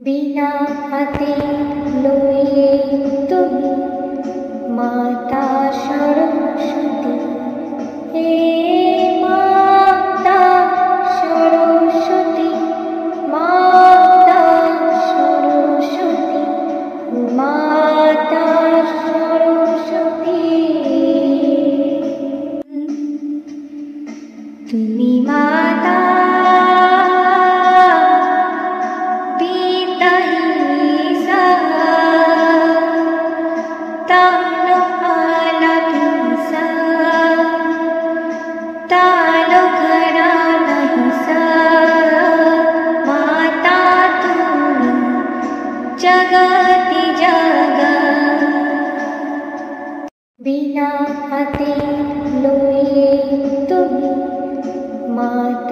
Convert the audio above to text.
বিনা হাতে লইয়ে তুমি মাতা সরস্বতী হে মাতা সরস্বতী মাতা সরস্বতী মাতা সরস্বতী তুমি মাতা जगाती जागा। बिना हाथी लोए तुम माँ